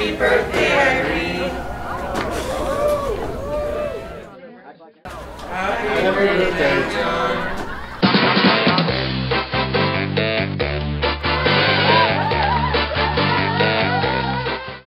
Happy birthday, Irene. Happy birthday, John.